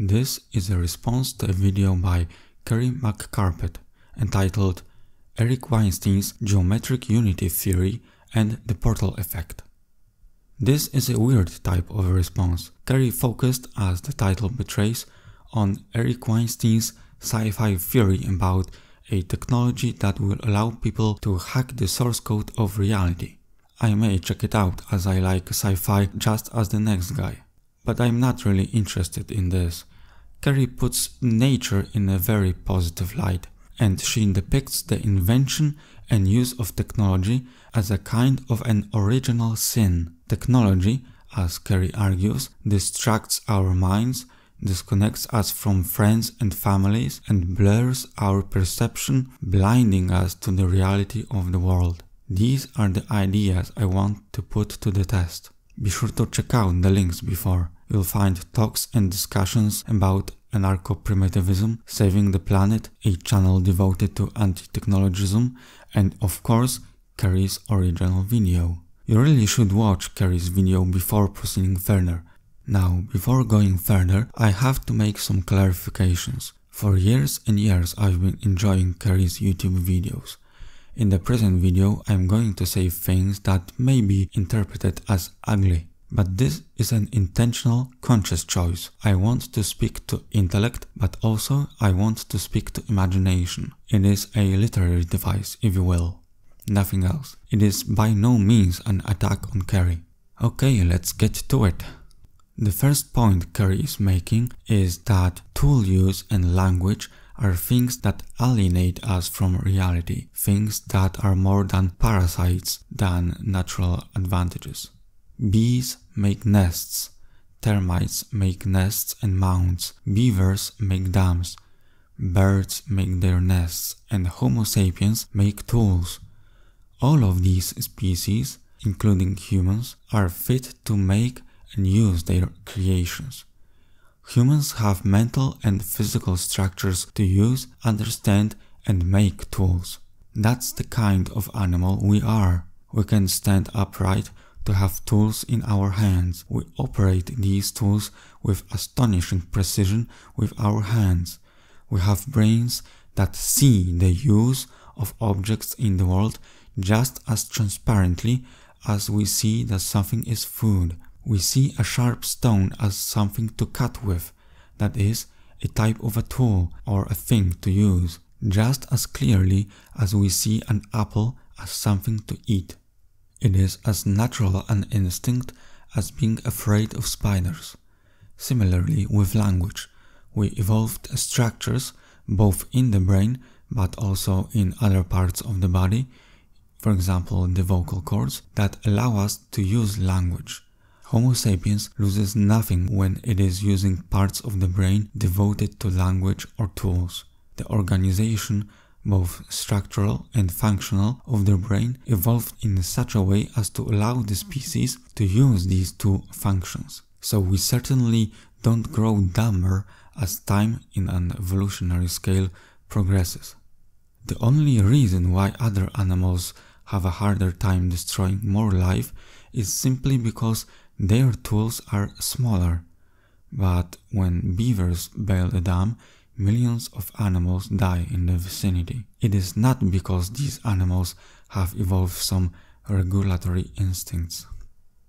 This is a response to a video by Kerry McCarpet entitled Eric Weinstein's Geometric Unity Theory and the Portal Effect. This is a weird type of response. Kerry focused, as the title betrays, on Eric Weinstein's sci-fi theory about a technology that will allow people to hack the source code of reality. I may check it out as I like sci-fi just as the next guy. But I'm not really interested in this. Kerry puts nature in a very positive light, and she depicts the invention and use of technology as a kind of an original sin. Technology, as Kerry argues, distracts our minds, disconnects us from friends and families, and blurs our perception, blinding us to the reality of the world. These are the ideas I want to put to the test. Be sure to check out the links before. You'll find talks and discussions about anarcho-primitivism, saving the planet, a channel devoted to anti-technologism, and of course, Kerry's original video. You really should watch Kerry's video before proceeding further. Now, before going further, I have to make some clarifications. For years and years I've been enjoying Kerry's YouTube videos. In the present video I'm going to say things that may be interpreted as ugly. But this is an intentional, conscious choice. I want to speak to intellect, but also I want to speak to imagination. It is a literary device, if you will. Nothing else. It is by no means an attack on Kerry. Okay, let's get to it. The first point Kerry is making is that tool use and language are things that alienate us from reality, things that are more than parasites than natural advantages. Bees make nests, termites make nests and mounds, beavers make dams, birds make their nests, and Homo sapiens make tools. All of these species, including humans, are fit to make and use their creations. Humans have mental and physical structures to use, understand, and make tools. That's the kind of animal we are. We can stand upright to have tools in our hands. We operate these tools with astonishing precision with our hands. We have brains that see the use of objects in the world just as transparently as we see that something is food. We see a sharp stone as something to cut with, that is, a type of a tool or a thing to use, just as clearly as we see an apple as something to eat. It is as natural an instinct as being afraid of spiders. Similarly with language, we evolved structures both in the brain but also in other parts of the body, for example the vocal cords, that allow us to use language. Homo sapiens loses nothing when it is using parts of the brain devoted to language or tools. The organization both structural and functional, of their brain evolved in such a way as to allow the species to use these two functions. So we certainly don't grow dumber as time in an evolutionary scale progresses. The only reason why other animals have a harder time destroying more life is simply because their tools are smaller. But when beavers build a dam, millions of animals die in the vicinity. It is not because these animals have evolved some regulatory instincts.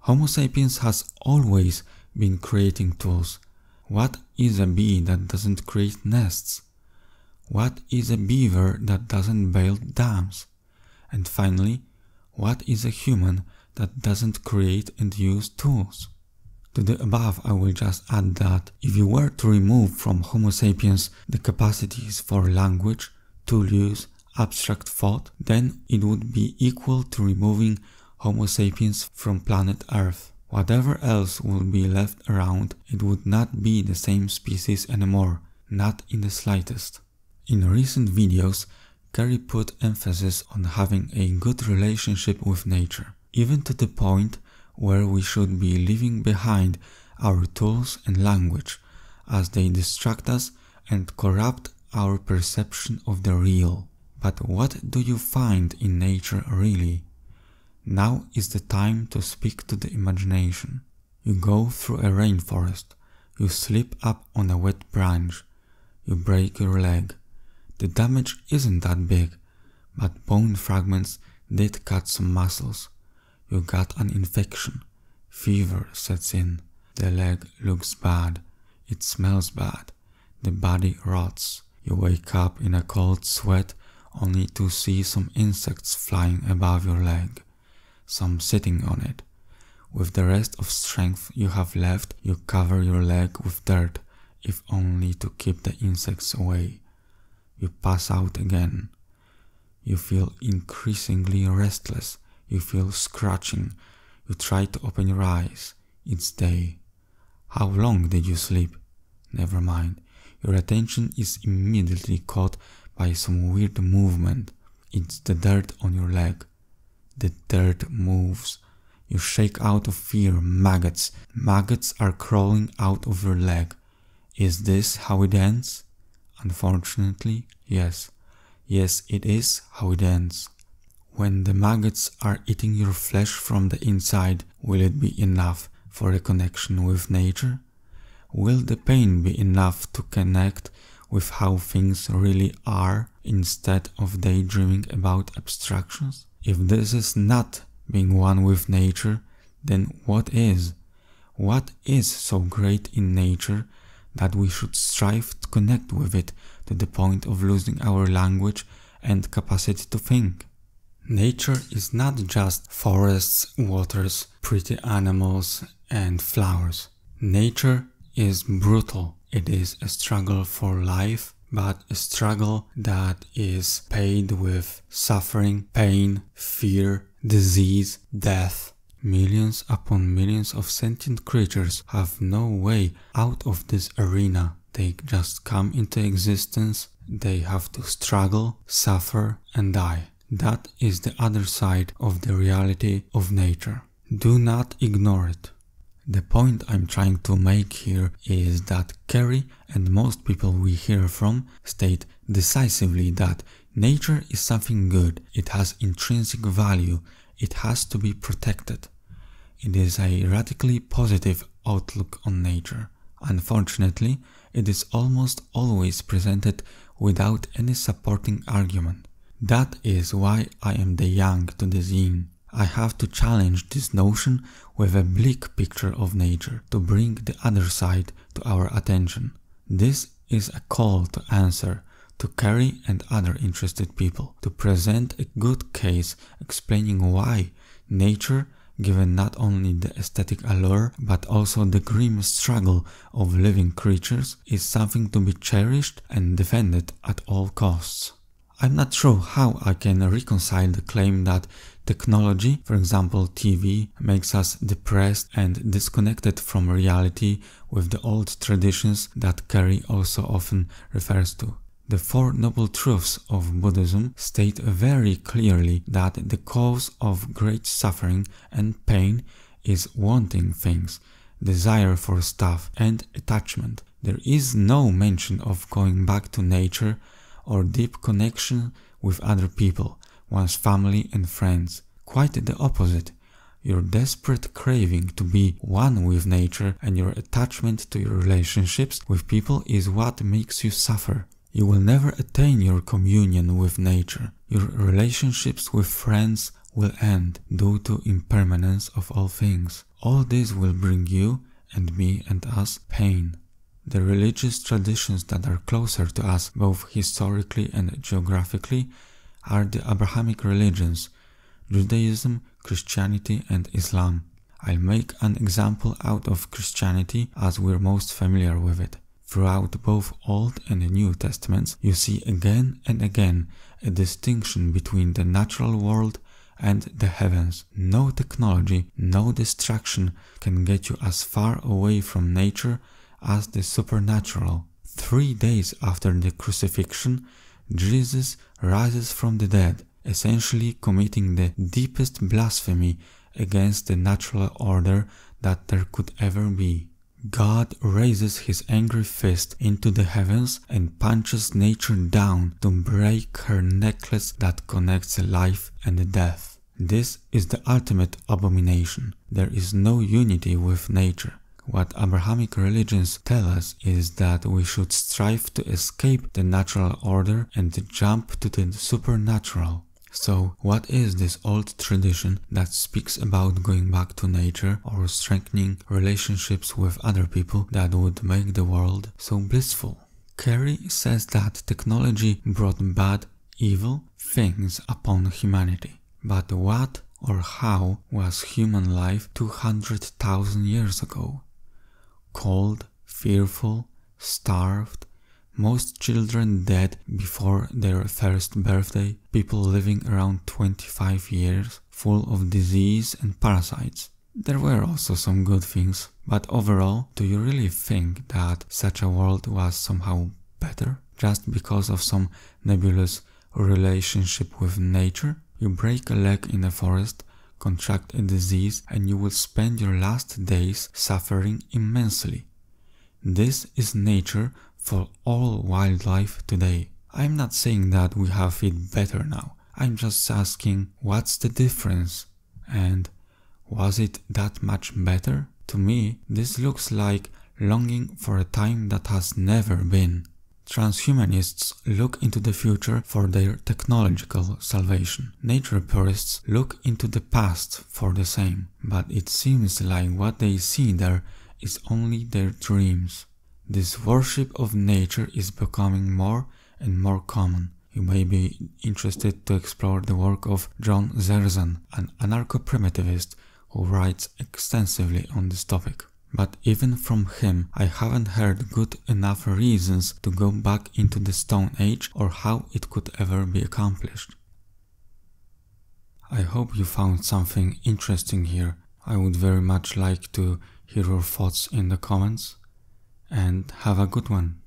Homo sapiens has always been creating tools. What is a bee that doesn't create nests? What is a beaver that doesn't build dams? And finally, what is a human that doesn't create and use tools? To the above, I will just add that if you were to remove from Homo sapiens the capacities for language, tool use, abstract thought, then it would be equal to removing Homo sapiens from planet Earth. Whatever else will be left around, it would not be the same species anymore, not in the slightest. In recent videos, Kerry put emphasis on having a good relationship with nature, even to the point where we should be leaving behind our tools and language as they distract us and corrupt our perception of the real. But what do you find in nature really? Now is the time to speak to the imagination. You go through a rainforest. You slip up on a wet branch. You break your leg. The damage isn't that big, but bone fragments did cut some muscles. You got an infection. Fever sets in. The leg looks bad. It smells bad. The body rots. You wake up in a cold sweat only to see some insects flying above your leg, some sitting on it. With the rest of strength you have left, you cover your leg with dirt, if only to keep the insects away. You pass out again. You feel increasingly restless. You feel scratching. You try to open your eyes. It's day. How long did you sleep? Never mind. Your attention is immediately caught by some weird movement. It's the dirt on your leg. The dirt moves. You shake out of fear. Maggots. Maggots are crawling out of your leg. Is this how it ends? Unfortunately, yes. Yes, it is how it ends. When the maggots are eating your flesh from the inside, will it be enough for a connection with nature? Will the pain be enough to connect with how things really are instead of daydreaming about abstractions? If this is not being one with nature, then what is? What is so great in nature that we should strive to connect with it to the point of losing our language and capacity to think? Nature is not just forests, waters, pretty animals, and flowers. Nature is brutal. It is a struggle for life, but a struggle that is paid with suffering, pain, fear, disease, death. Millions upon millions of sentient creatures have no way out of this arena. They just come into existence, they have to struggle, suffer, and die. That is the other side of the reality of nature. Do not ignore it. The point I'm trying to make here is that Kerry and most people we hear from state decisively that nature is something good, it has intrinsic value, it has to be protected. It is a radically positive outlook on nature. Unfortunately, it is almost always presented without any supporting argument. That is why I am the yang to the yin. I have to challenge this notion with a bleak picture of nature to bring the other side to our attention. This is a call to answer to Kerry and other interested people to present a good case explaining why nature, given not only the aesthetic allure but also the grim struggle of living creatures, is something to be cherished and defended at all costs. I'm not sure how I can reconcile the claim that technology, for example TV, makes us depressed and disconnected from reality with the old traditions that Kerry also often refers to. The Four Noble Truths of Buddhism state very clearly that the cause of great suffering and pain is wanting things, desire for stuff, and attachment. There is no mention of going back to nature or deep connection with other people, one's family and friends. Quite the opposite. Your desperate craving to be one with nature and your attachment to your relationships with people is what makes you suffer. You will never attain your communion with nature. Your relationships with friends will end due to impermanence of all things. All this will bring you and me and us pain. The religious traditions that are closer to us both historically and geographically are the Abrahamic religions, Judaism, Christianity and Islam. I'll make an example out of Christianity as we're most familiar with it. Throughout both Old and New Testaments, you see again and again a distinction between the natural world and the heavens. No technology, no distraction can get you as far away from nature as the supernatural. Three days after the crucifixion, Jesus rises from the dead, essentially committing the deepest blasphemy against the natural order that there could ever be. God raises his angry fist into the heavens and punches nature down to break her necklace that connects life and death. This is the ultimate abomination. There is no unity with nature. What Abrahamic religions tell us is that we should strive to escape the natural order and jump to the supernatural. So, what is this old tradition that speaks about going back to nature or strengthening relationships with other people that would make the world so blissful? Kerry says that technology brought bad, evil things upon humanity. But what or how was human life 200,000 years ago? Cold, fearful, starved, most children dead before their first birthday, people living around 25 years, full of disease and parasites. There were also some good things, but overall, do you really think that such a world was somehow better just because of some nebulous relationship with nature? You break a leg in a forest, contract a disease, and you will spend your last days suffering immensely. This is nature for all wildlife today. I'm not saying that we have it better now. I'm just asking what's the difference and was it that much better? To me, this looks like longing for a time that has never been. Transhumanists look into the future for their technological salvation. Nature purists look into the past for the same, but it seems like what they see there is only their dreams. This worship of nature is becoming more and more common. You may be interested to explore the work of John Zerzan, an anarcho-primitivist who writes extensively on this topic. But even from him, I haven't heard good enough reasons to go back into the Stone Age or how it could ever be accomplished. I hope you found something interesting here. I would very much like to hear your thoughts in the comments and have a good one.